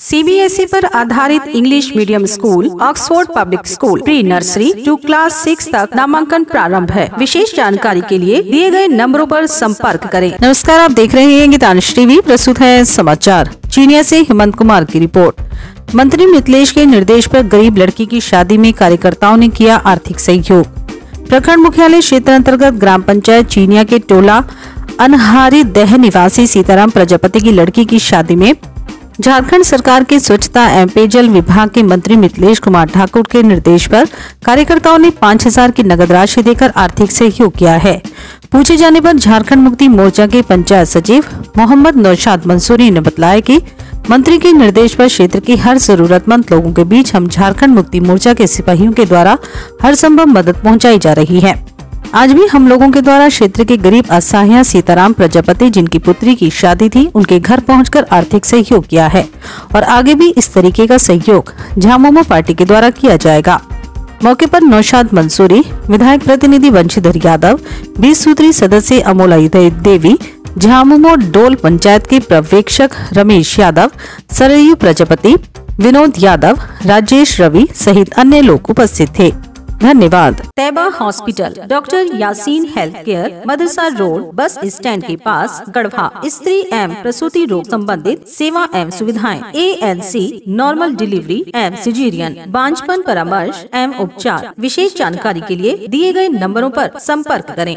CBSE पर आधारित English medium school Oxford public school pre nursery to class six तक नामांकन प्रारंभ है। विशेष जानकारी के लिए दिए गए नंबरों पर संपर्क करें। नमस्कार, आप देख रहे हैं गीतांश टीवी, प्रस्तुत है समाचार। चीनिया से हेमंत कुमार की रिपोर्ट। मंत्री मिथिलेश के निर्देश पर गरीब लड़की की शादी में कार्यकर्ताओं ने किया आर्थिक सहयोग। प्रखंड मुख्यालय क्षेत्र अंतर्गत ग्राम पंचायत चीनिया के टोला, अनहारी दह निवासी सीताराम प्रजापति की लड़की की शादी में झारखंड सरकार के स्वच्छता एवं पेयजल विभाग के मंत्री मिथिलेश कुमार ठाकुर के निर्देश पर कार्यकर्ताओं ने पाँच हज़ार की नगद राशि देकर आर्थिक सहयोग किया है। पूछे जाने पर झारखंड मुक्ति मोर्चा के पंचायत सचिव मोहम्मद नौशाद मंसूरी ने बताया कि मंत्री के निर्देश पर क्षेत्र के हर जरूरतमंद लोगों के बीच हम झारखंड मुक्ति मोर्चा के सिपाहियों के द्वारा हर संभव मदद पहुंचाई जा रही है। आज भी हम लोगों के द्वारा क्षेत्र के गरीब असहाय सीताराम प्रजापति, जिनकी पुत्री की शादी थी, उनके घर पहुंचकर आर्थिक सहयोग किया है और आगे भी इस तरीके का सहयोग झामुमो पार्टी के द्वारा किया जाएगा। मौके पर नौशाद मंसूरी, विधायक प्रतिनिधि वंशीधर यादव बीस सूत्री सदस्य अमोला देवी झामुमो डोल पंचायत के पर्यवेक्षक रमेश यादव, सरयू प्रजापति, विनोद यादव, राजेश रवि सहित अन्य लोग उपस्थित थे। धन्यवाद। Taiba hospital, doctor Yasin health care मदरसा रोड, बस स्टैंड के पास, गढ़वा, स्त्री एवं प्रसूति रोग संबंधित सेवा एवं सुविधाएँ A N C normal delivery एवं सिजीरियन, बांझपन परामर्श एवं उपचार। विशेष जानकारी के लिए दिए गए नंबरों पर संपर्क करें।